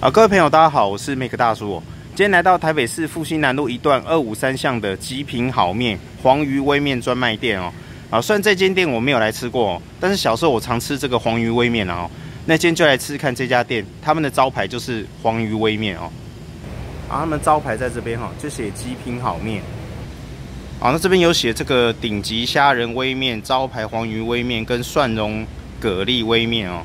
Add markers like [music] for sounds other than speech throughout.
啊，各位朋友，大家好，我是 Make 大叔。今天来到台北市复兴南路一段二五三巷的极品好面黄鱼煨面专卖店哦。啊，虽然这间店我没有来吃过，但是小时候我常吃这个黄鱼煨面哦。那今天就来吃看这家店，他们的招牌就是黄鱼煨面哦。啊，他们招牌在这边哈，就写极品好面。啊，那这边有写这个顶级虾仁煨面、招牌黄鱼煨面跟蒜蓉蛤蜊煨面哦。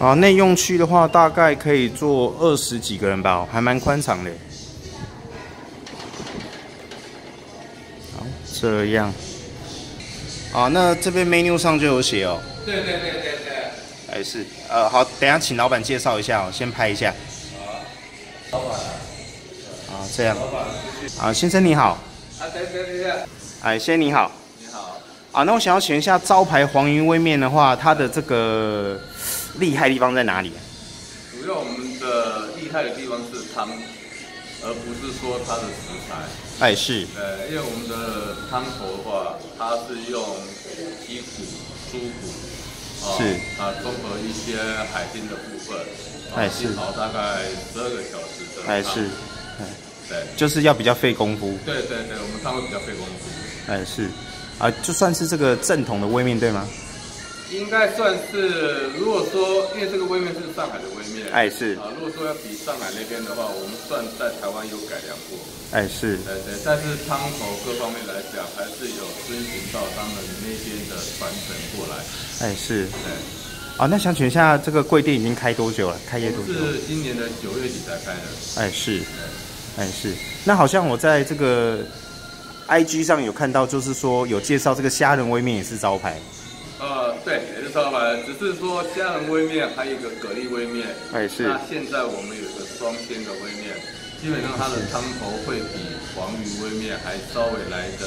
啊，内用区的话，大概可以坐二十几个人吧，还蛮宽敞的。好，这样。啊，那这边 menu 上就有写哦。对对对对对。还是，呃，好，等下请老板介绍一下哦，先拍一下。老板。啊，这样。老板啊，先生你好。啊，等等等下。哎，先生你好。你好。啊，那我想要请一下，招牌黄鱼煨面的话，它的这个。厉害地方在哪里？主要我们的厉害的地方是汤，而不是说它的食材。哎，是。呃，因为我们的汤头的话，它是用鸡骨、猪骨，是啊，综合一些海鲜的部分，哎是，熬大概十二个小时的。哎是，哎，对，就是要比较费功夫。对对对，我们汤会比较费功夫。哎是，啊，就算是这个正统的煨面对吗？应该算是，如果说因为这个微面是上海的微面，哎是。啊，如果说要比上海那边的话，我们算在台湾有改良过，哎是，对对，但是汤头各方面来讲，还是有遵循到他们那边的传承过来，哎是，对，啊，那想请问一下，这个贵店已经开多久了？开业多久？是今年的九月底才开的，哎是，哎是，那好像我在这个 I G 上有看到，就是说有介绍这个虾仁微面也是招牌。呃，对，也是招牌，只是说虾仁微面还有一个蛤蜊微面，哎是。那现在我们有一个双鲜的微面，基本上它的汤头会比黄鱼微面还稍微来的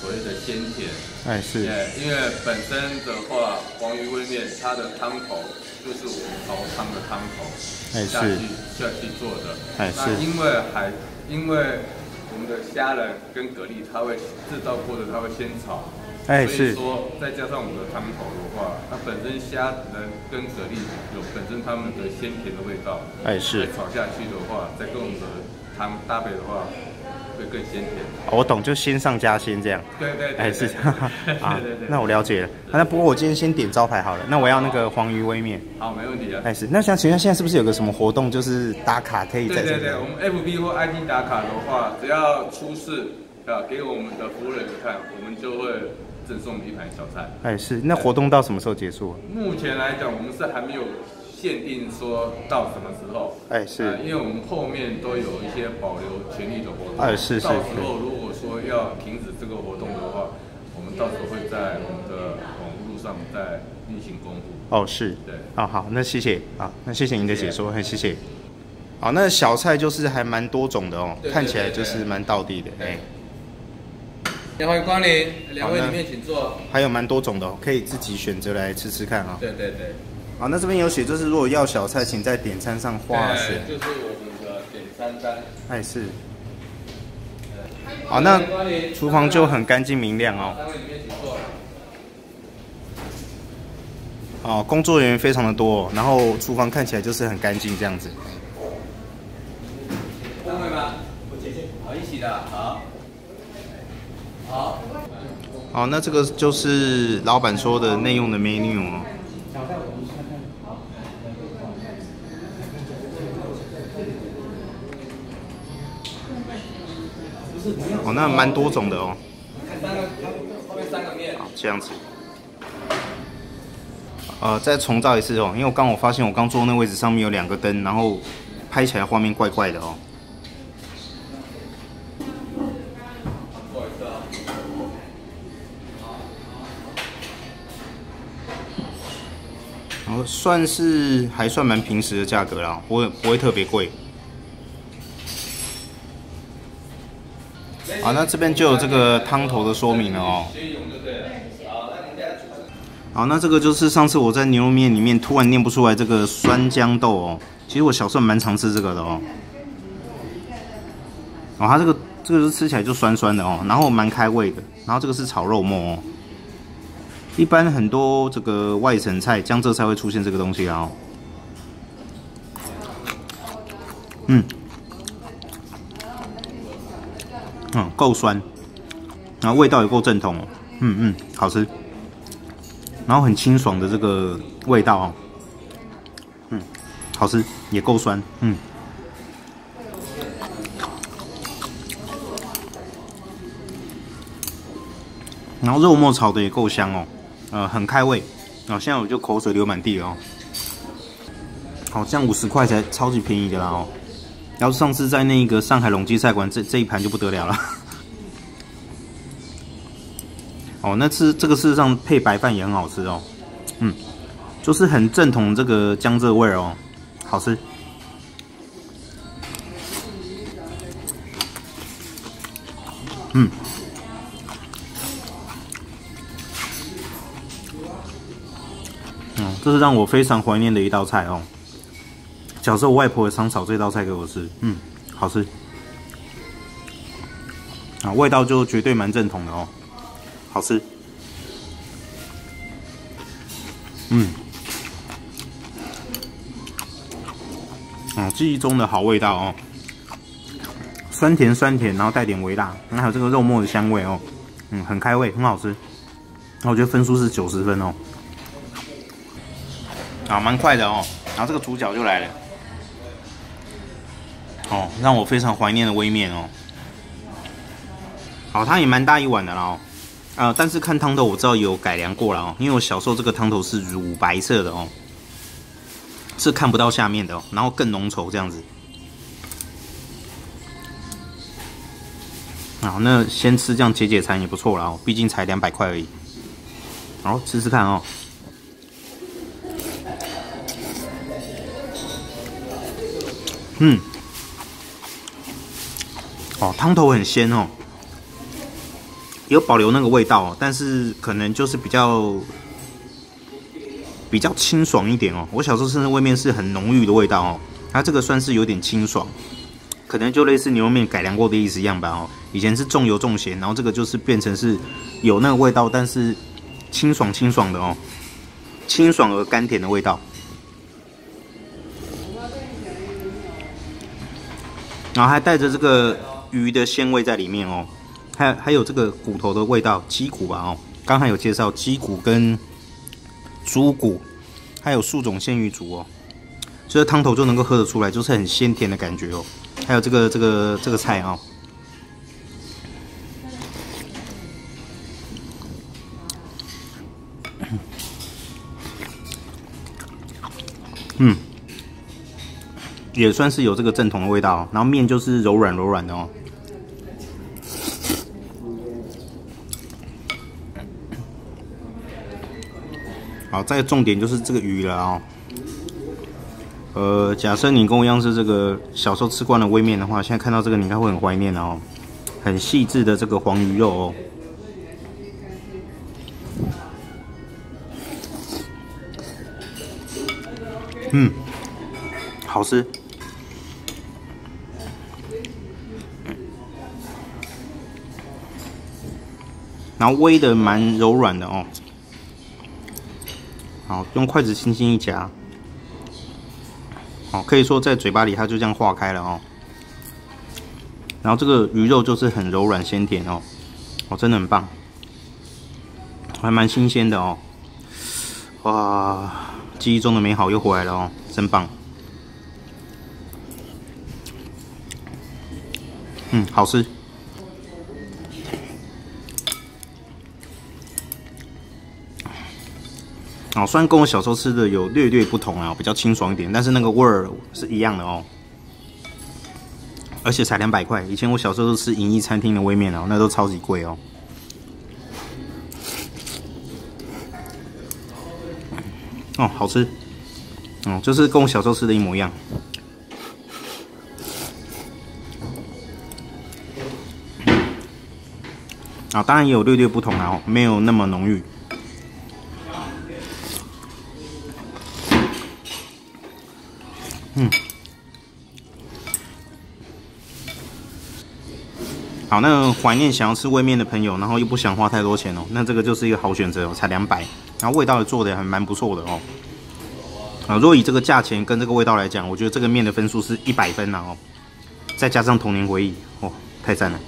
所谓的鲜甜，哎是。对，因为本身的话，黄鱼微面它的汤头就是我们熬汤的汤头，哎是。下去下去做的，哎是。因为还，因为我们的虾仁跟蛤蜊，它会制造过的，它会先炒。哎，是说再加上我们的汤头的话，它本身虾仁跟蛤蜊有本身它们的鲜甜的味道。哎，是。炒下去的话，再跟我们的汤搭配的话，会更鲜甜。我懂，就鲜上加鲜这样。对对。哎，是。啊，对对 [laughs] 对。那我了解了。那不过我今天先点招牌好了。那我要那个黄鱼微面。好，没问题啊。哎是。那想请问现在是不是有个什么活动，就是打卡可以在？对对对，我们 FB 或 IG 打卡的话，只要出示啊给我们的服务人员看，我们就会。赠送一盘小菜，哎是，那活动到什么时候结束？目前来讲，我们是还没有限定说到什么时候，哎是，因为我们后面都有一些保留权利的活动，哎是是，到时候如果说要停止这个活动的话，我们到时候会在我们的网络上再进行公布。哦是，对，哦好，那谢谢。啊，那谢谢您的解说，很谢。谢。好，那小菜就是还蛮多种的哦，看起来就是蛮道地的，哎。欢迎光临，两位里面请坐。还有蛮多种的，可以自己选择来吃吃看啊。对对对。好，那这边有写，就是如果要小菜，请在点餐上划选。就是我们的点餐单。哎是。好，那厨房就很干净明亮哦。三位里面请坐。哦，工作人员非常的多，然后厨房看起来就是很干净这样子。三位吗？我姐姐。好，一起的，好。好，好，那这个就是老板说的内用的 menu 哦。哦，那蛮多种的哦。好，这样子。呃，再重照一次哦，因为我刚我发现我刚坐那位置上面有两个灯，然后拍起来画面怪怪的哦。算是还算蛮平时的价格啦，不会不会特别贵。好，那这边就有这个汤头的说明了哦。好，那这个就是上次我在牛肉面里面突然念不出来这个酸豇豆哦。其实我小时候蛮常吃这个的哦。哦，它这个这个是吃起来就酸酸的哦，然后蛮开胃的。然后这个是炒肉末哦。一般很多这个外省菜、江浙菜会出现这个东西啊。嗯，嗯，够酸，然后味道也够正统。哦，嗯嗯，好吃，然后很清爽的这个味道哦，嗯，好吃，也够酸，嗯。然后肉末炒的也够香哦，呃，很开胃，啊，现在我就口水流满地了哦。好，这样五十块才超级便宜的啦哦。要是上次在那个上海隆基菜馆，这这一盘就不得了了。[laughs] 哦，那吃这个事实上配白饭也很好吃哦，嗯，就是很正统这个江浙味哦，好吃。嗯。这是让我非常怀念的一道菜哦。小时候我外婆也常炒这道菜给我吃，嗯，好吃。啊，味道就绝对蛮正统的哦，好吃。嗯，啊，记忆中的好味道哦，酸甜酸甜，然后带点微辣，还有这个肉末的香味哦，嗯，很开胃，很好吃。那我觉得分数是九十分哦。啊，蛮快的哦，然后这个主角就来了，哦，让我非常怀念的微面哦，好，它也蛮大一碗的啦哦，啊，但是看汤头我知道有改良过了哦，因为我小时候这个汤头是乳白色的哦，是看不到下面的哦，然后更浓稠这样子，好，那先吃这样解解馋也不错了哦，毕竟才两百块而已，好，吃吃看哦。嗯，哦，汤头很鲜哦，有保留那个味道，但是可能就是比较比较清爽一点哦。我小时候吃的味面是很浓郁的味道哦，它这个算是有点清爽，可能就类似牛肉面改良过的意思一样吧哦。以前是重油重咸，然后这个就是变成是有那个味道，但是清爽清爽的哦，清爽而甘甜的味道。然后还带着这个鱼的鲜味在里面哦，还还有这个骨头的味道，鸡骨吧哦，刚才有介绍鸡骨跟猪骨，还有数种鲜鱼足哦，所以汤头就能够喝得出来，就是很鲜甜的感觉哦。还有这个这个这个菜哦，嗯。也算是有这个正统的味道，然后面就是柔软柔软的哦。好，再重点就是这个鱼了哦。呃，假设你跟我一样是这个小时候吃惯了微面的话，现在看到这个你应该会很怀念哦。很细致的这个黄鱼肉哦。嗯，好吃。然后微的蛮柔软的哦，好，用筷子轻轻一夹，好，可以说在嘴巴里它就这样化开了哦。然后这个鱼肉就是很柔软鲜甜哦，哦，真的很棒，还蛮新鲜的哦。哇，记忆中的美好又回来了哦，真棒。嗯，好吃。哦，虽然跟我小时候吃的有略略不同啊，比较清爽一点，但是那个味儿是一样的哦。而且才两百块，以前我小时候都吃银翼餐厅的微面哦，那都超级贵哦。哦，好吃，哦，就是跟我小时候吃的一模一样。啊，当然也有略略不同啊，没有那么浓郁。嗯，好，那怀念想要吃味面的朋友，然后又不想花太多钱哦，那这个就是一个好选择哦，才两百，然后味道也做的还蛮不错的哦。啊，如果以这个价钱跟这个味道来讲，我觉得这个面的分数是一百分了哦。再加上童年回忆，哦，太赞了。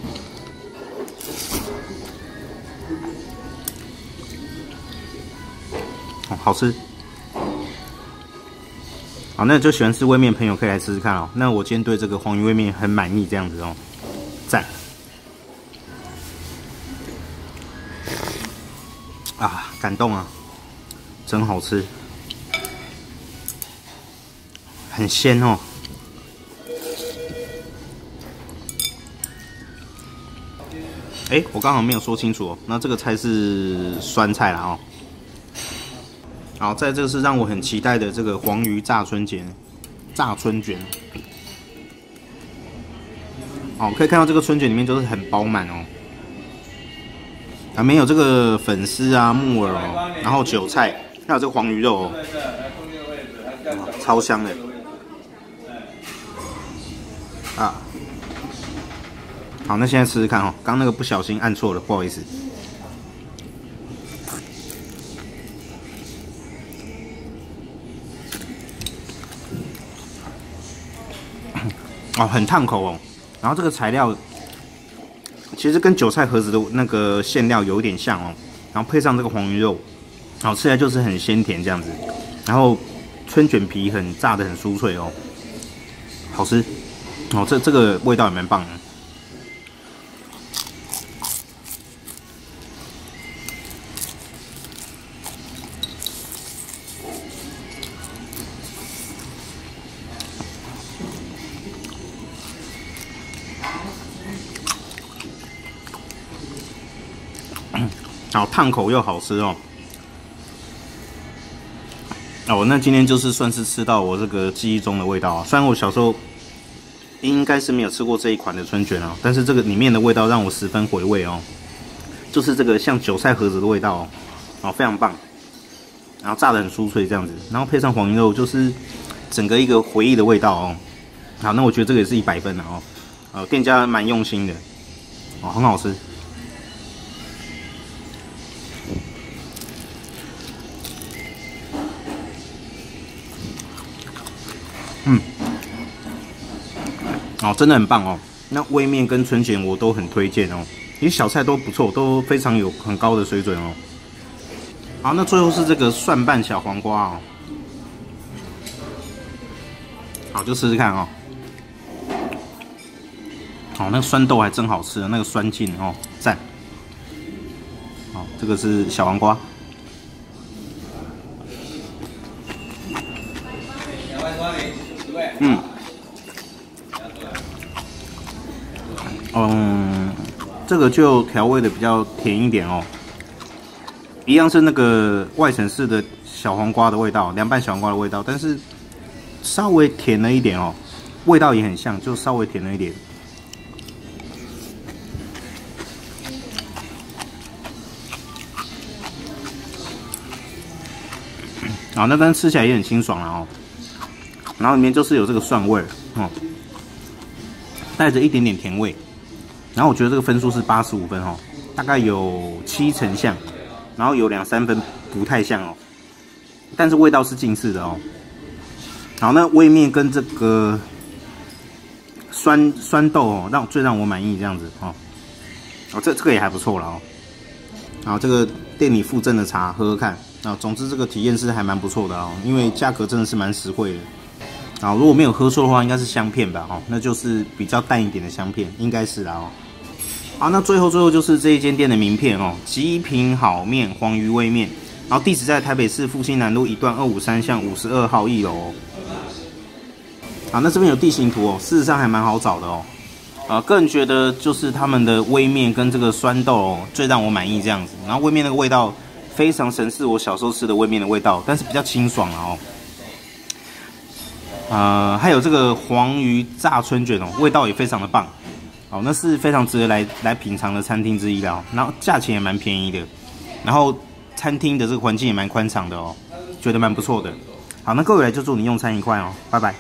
哦，好吃。好，那就喜欢吃煨面朋友可以来试试看哦。那我今天对这个黄鱼煨面很满意，这样子哦，赞。啊，感动啊，真好吃，很鲜哦。哎，我刚好没有说清楚哦。那这个菜是酸菜了哦。好，在这是让我很期待的这个黄鱼炸春卷，炸春卷。好，可以看到这个春卷里面都是很饱满哦。啊，没有这个粉丝啊、木耳哦，然后韭菜，还有这个黄鱼肉哦，超香的。啊，好，那现在试试看哦。刚那个不小心按错了，不好意思。很烫口哦。然后这个材料。其实跟韭菜盒子的那个馅料有点像哦，然后配上这个黄鱼肉，好吃起来就是很鲜甜这样子，然后春卷皮很炸的很酥脆哦，好吃哦，这这个味道也蛮棒的。烫口又好吃哦！哦，那今天就是算是吃到我这个记忆中的味道啊。虽然我小时候应该是没有吃过这一款的春卷哦，但是这个里面的味道让我十分回味哦。就是这个像韭菜盒子的味道哦，哦非常棒。然后炸的很酥脆这样子，然后配上黄鱼肉，就是整个一个回忆的味道哦。好，那我觉得这个也是一百分的哦。呃，店家蛮用心的哦，很好吃。嗯，哦，真的很棒哦。那微面跟春卷我都很推荐哦，因为小菜都不错，都非常有很高的水准哦。好，那最后是这个蒜瓣小黄瓜哦。好，就试试看哦。好，那个酸豆还真好吃，那个酸劲哦，赞。好，这个是小黄瓜。嗯，嗯，这个就调味的比较甜一点哦，一样是那个外省市的小黄瓜的味道，凉拌小黄瓜的味道，但是稍微甜了一点哦，味道也很像，就稍微甜了一点。啊，那但吃起来也很清爽了哦。然后里面就是有这个蒜味儿，哦，带着一点点甜味。然后我觉得这个分数是八十五分哦，大概有七成像，然后有两三分不太像哦。但是味道是近似的哦。好，那味面跟这个酸酸豆哦，让最让我满意这样子哦。哦，这这个也还不错了哦。然后这个店里附赠的茶喝喝看。啊，总之这个体验是还蛮不错的哦，因为价格真的是蛮实惠的。啊，如果没有喝错的话，应该是香片吧？哦，那就是比较淡一点的香片，应该是啦哦。好，那最后最后就是这一间店的名片哦，极品好面黄鱼味面，然后地址在台北市复兴南路一段二五三巷五十二号一楼。啊，那这边有地形图哦，事实上还蛮好找的哦。啊，个人觉得就是他们的微面跟这个酸豆哦，最让我满意这样子。然后微面那个味道非常神似我小时候吃的微面的味道，但是比较清爽了哦。呃，还有这个黄鱼炸春卷哦，味道也非常的棒，哦，那是非常值得来来品尝的餐厅之一了。然后价钱也蛮便宜的，然后餐厅的这个环境也蛮宽敞的哦，觉得蛮不错的。好，那各位来就祝你用餐愉快哦，拜拜。